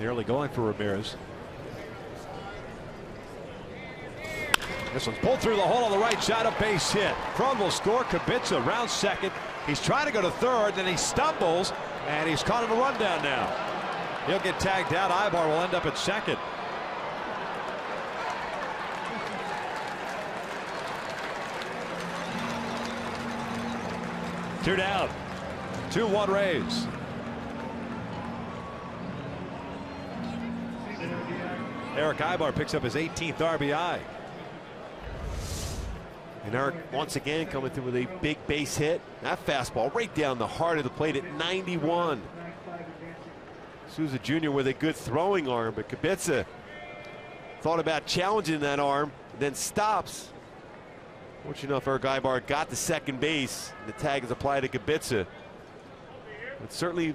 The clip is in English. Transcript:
Nearly going for Ramirez. This one's pulled through the hole on the right side, a base hit. Cron will score. Kubitza round second. He's trying to go to third, then he stumbles, and he's caught in a rundown now. He'll get tagged out. Aybar will end up at second. Two down. 2-1 Rays. Erick Aybar picks up his 18th RBI. And Erick once again coming through with a big base hit. That fastball right down the heart of the plate at 91. Souza Jr. with a good throwing arm, but Kubitza thought about challenging that arm, then stops. Fortunate enough, Erick Aybar got to second base. The tag is applied to Kubitza. But certainly